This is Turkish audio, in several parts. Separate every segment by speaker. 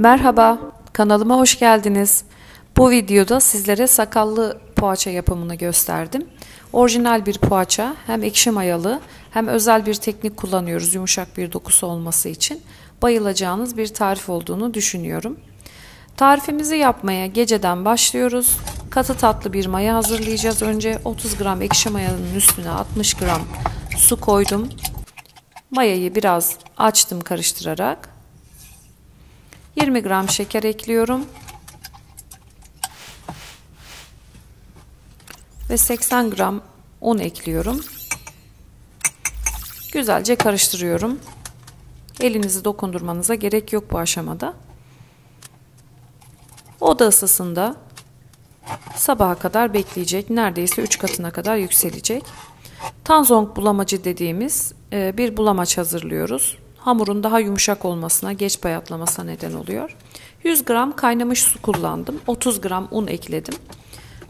Speaker 1: Merhaba, kanalıma hoş geldiniz. Bu videoda sizlere sakallı poğaça yapımını gösterdim. Orijinal bir poğaça, hem ekşi mayalı hem özel bir teknik kullanıyoruz yumuşak bir dokusu olması için. Bayılacağınız bir tarif olduğunu düşünüyorum. Tarifimizi yapmaya geceden başlıyoruz. Katı tatlı bir maya hazırlayacağız. Önce 30 gram ekşi mayanın üstüne 60 gram su koydum. Mayayı biraz açtım karıştırarak. 20 gram şeker ekliyorum. Ve 80 gram un ekliyorum. Güzelce karıştırıyorum. Elinizi dokundurmanıza gerek yok bu aşamada. Oda ısısında sabaha kadar bekleyecek. Neredeyse 3 katına kadar yükselecek. Tanzong bulamacı dediğimiz e, bir bulamaç hazırlıyoruz. Hamurun daha yumuşak olmasına, geç bayatlamasına neden oluyor. 100 gram kaynamış su kullandım. 30 gram un ekledim.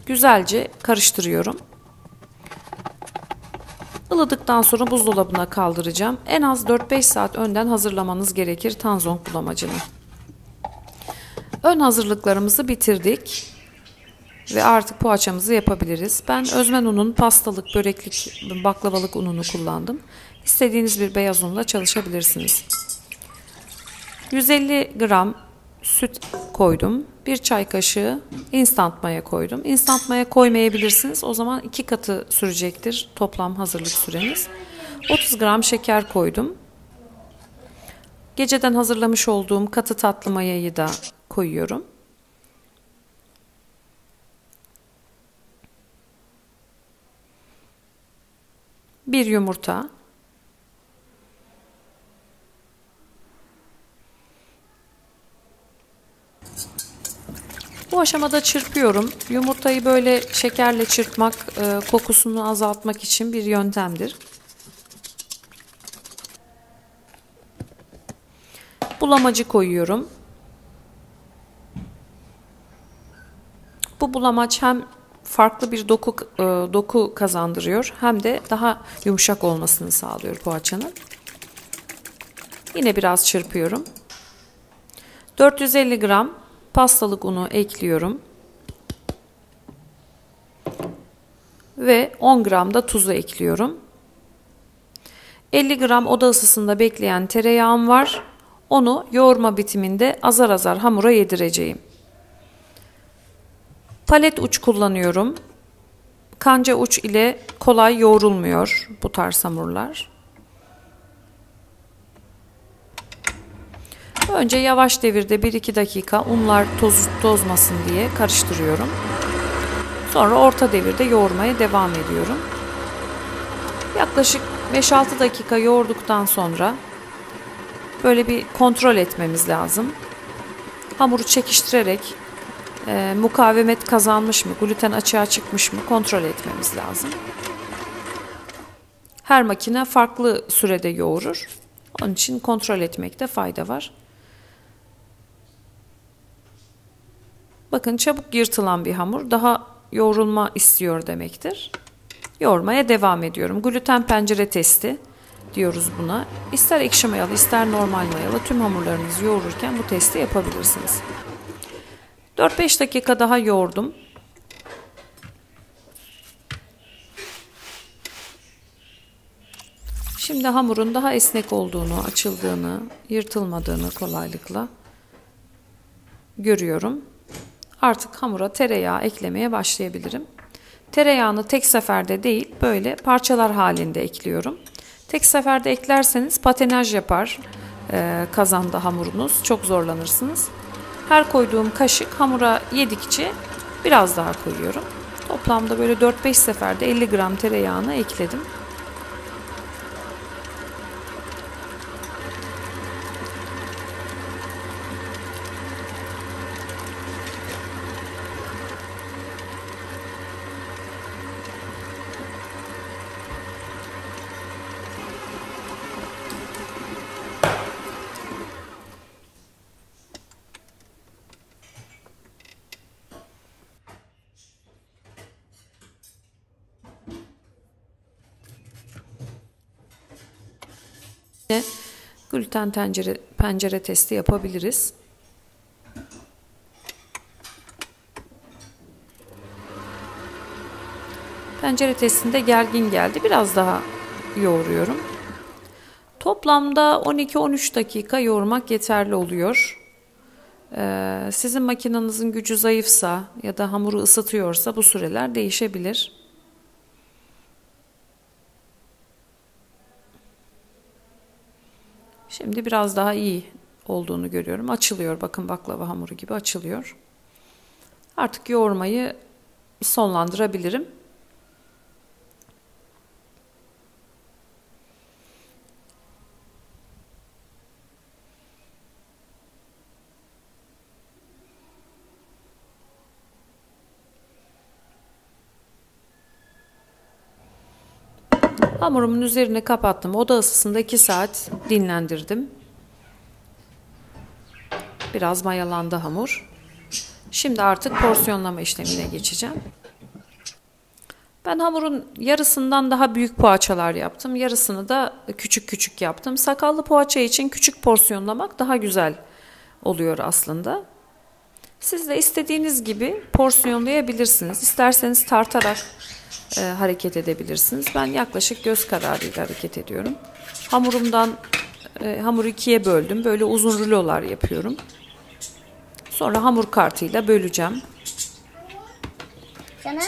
Speaker 1: Güzelce karıştırıyorum. Ilıdıktan sonra buzdolabına kaldıracağım. En az 4-5 saat önden hazırlamanız gerekir tanzong bulamacını. Ön hazırlıklarımızı bitirdik. Ve artık poğaçamızı yapabiliriz. Ben özmen unun pastalık, böreklik, baklavalık ununu kullandım. İstediğiniz bir beyaz unla çalışabilirsiniz. 150 gram süt koydum. Bir çay kaşığı instant maya koydum. Instant maya koymayabilirsiniz. O zaman iki katı sürecektir toplam hazırlık süreniz. 30 gram şeker koydum. Geceden hazırlamış olduğum katı tatlı mayayı da koyuyorum. Bir yumurta. Bu aşamada çırpıyorum. Yumurtayı böyle şekerle çırpmak e, kokusunu azaltmak için bir yöntemdir. Bulamacı koyuyorum. Bu bulamaç hem farklı bir doku e, doku kazandırıyor hem de daha yumuşak olmasını sağlıyor poğaçanın. Yine biraz çırpıyorum. 450 gram pastalık unu ekliyorum. Ve 10 gram da tuzu ekliyorum. 50 gram oda ısısında bekleyen tereyağım var. Onu yoğurma bitiminde azar azar hamura yedireceğim. Palet uç kullanıyorum. Kanca uç ile kolay yoğrulmuyor bu tarz hamurlar. Önce yavaş devirde 1-2 dakika unlar toz, tozmasın diye karıştırıyorum. Sonra orta devirde yoğurmaya devam ediyorum. Yaklaşık 5-6 dakika yoğurduktan sonra böyle bir kontrol etmemiz lazım. Hamuru çekiştirerek e, mukavemet kazanmış mı, gluten açığa çıkmış mı kontrol etmemiz lazım. Her makine farklı sürede yoğurur. Onun için kontrol etmekte fayda var. Bakın çabuk yırtılan bir hamur daha yoğrulma istiyor demektir. Yoğurmaya devam ediyorum. Gluten pencere testi diyoruz buna. İster ekşi mayalı ister normal mayalı tüm hamurlarınızı yoğururken bu testi yapabilirsiniz. 4-5 dakika daha yoğurdum. Şimdi hamurun daha esnek olduğunu, açıldığını, yırtılmadığını kolaylıkla görüyorum. Artık hamura tereyağı eklemeye başlayabilirim. Tereyağını tek seferde değil, böyle parçalar halinde ekliyorum. Tek seferde eklerseniz patenaj yapar kazanda hamurunuz. Çok zorlanırsınız. Her koyduğum kaşık hamura yedikçe biraz daha koyuyorum. Toplamda böyle 4-5 seferde 50 gram tereyağını ekledim. Yine gluten tencere, pencere testi yapabiliriz. Pencere testinde gergin geldi. Biraz daha yoğuruyorum. Toplamda 12-13 dakika yoğurmak yeterli oluyor. Ee, sizin makinenizin gücü zayıfsa ya da hamuru ısıtıyorsa bu süreler değişebilir. Şimdi biraz daha iyi olduğunu görüyorum. Açılıyor. Bakın baklava hamuru gibi açılıyor. Artık yoğurmayı sonlandırabilirim. Hamurumun üzerine kapattım. Oda ısısında 2 saat dinlendirdim. Biraz mayalandı hamur. Şimdi artık porsiyonlama işlemine geçeceğim. Ben hamurun yarısından daha büyük poğaçalar yaptım. Yarısını da küçük küçük yaptım. Sakallı poğaça için küçük porsiyonlamak daha güzel oluyor aslında. Siz de istediğiniz gibi porsiyonlayabilirsiniz. İsterseniz tartarak e, hareket edebilirsiniz. Ben yaklaşık göz kararıyla hareket ediyorum. Hamurumdan e, hamuru ikiye böldüm. Böyle uzun rulolar yapıyorum. Sonra hamur kartıyla böleceğim.
Speaker 2: Sana?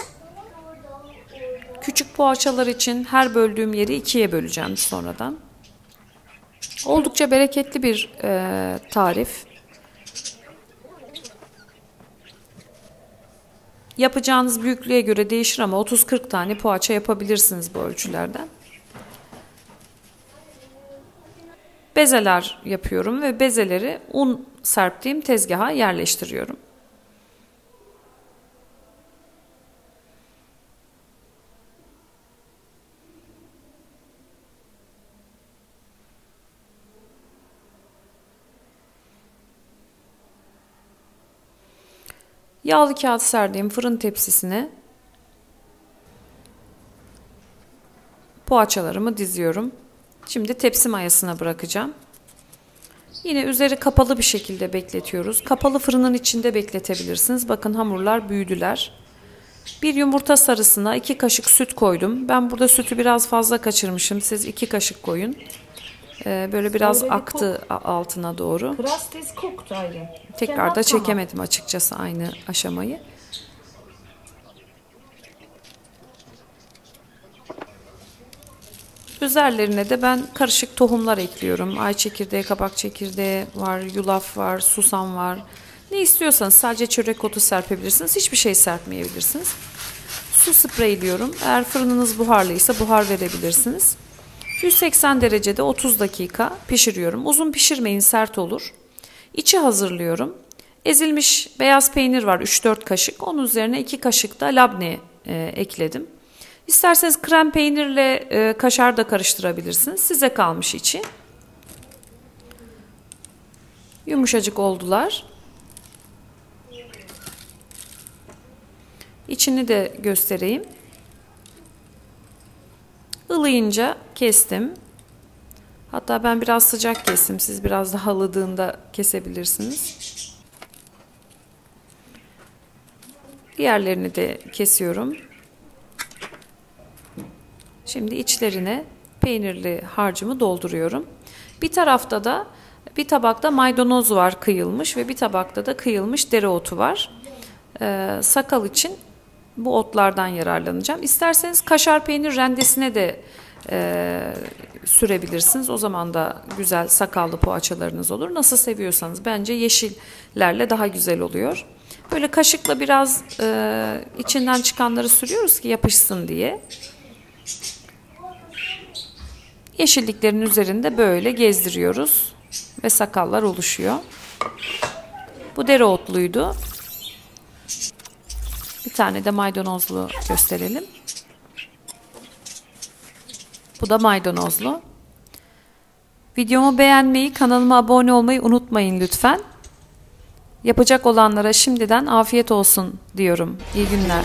Speaker 1: Küçük poğaçalar için her böldüğüm yeri ikiye böleceğim sonradan. Oldukça bereketli bir e, tarif. Yapacağınız büyüklüğe göre değişir ama 30-40 tane poğaça yapabilirsiniz bu ölçülerden. Bezeler yapıyorum ve bezeleri un serptiğim tezgaha yerleştiriyorum. Yağlı kağıt serdiğim fırın tepsisine poğaçalarımı diziyorum. Şimdi tepsi mayasına bırakacağım. Yine üzeri kapalı bir şekilde bekletiyoruz. Kapalı fırının içinde bekletebilirsiniz. Bakın hamurlar büyüdüler. Bir yumurta sarısına iki kaşık süt koydum. Ben burada sütü biraz fazla kaçırmışım. Siz iki kaşık koyun. Ee, böyle biraz aktı altına doğru. Tekrar da çekemedim açıkçası aynı aşamayı. Üzerlerine de ben karışık tohumlar ekliyorum. Ay çekirdeği, kabak çekirdeği var, yulaf var, susam var. Ne istiyorsanız sadece çörek otu serpebilirsiniz. Hiçbir şey serpmeyebilirsiniz. Su spreyliyorum. Eğer fırınınız buharlıysa buhar verebilirsiniz. 180 derecede 30 dakika pişiriyorum. Uzun pişirmeyin sert olur. İçi hazırlıyorum. Ezilmiş beyaz peynir var 3-4 kaşık. Onun üzerine 2 kaşık da labne e, ekledim. İsterseniz krem peynirle e, kaşar da karıştırabilirsiniz. Size kalmış içi. Yumuşacık oldular. İçini de göstereyim. Ilıyınca kestim. Hatta ben biraz sıcak kestim. Siz biraz daha ılıdığında kesebilirsiniz. Diğerlerini de kesiyorum. Şimdi içlerine peynirli harcımı dolduruyorum. Bir tarafta da bir tabakta maydanoz var kıyılmış ve bir tabakta da kıyılmış dereotu var. Ee, sakal için bu otlardan yararlanacağım. İsterseniz kaşar peynir rendesine de e, sürebilirsiniz. O zaman da güzel sakallı poğaçalarınız olur. Nasıl seviyorsanız bence yeşillerle daha güzel oluyor. Böyle kaşıkla biraz e, içinden çıkanları sürüyoruz ki yapışsın diye. Yeşilliklerin üzerinde böyle gezdiriyoruz ve sakallar oluşuyor. Bu dereotluydu. Tane de maydanozlu gösterelim. Bu da maydanozlu. Videomu beğenmeyi, kanalıma abone olmayı unutmayın lütfen. Yapacak olanlara şimdiden afiyet olsun diyorum. İyi günler.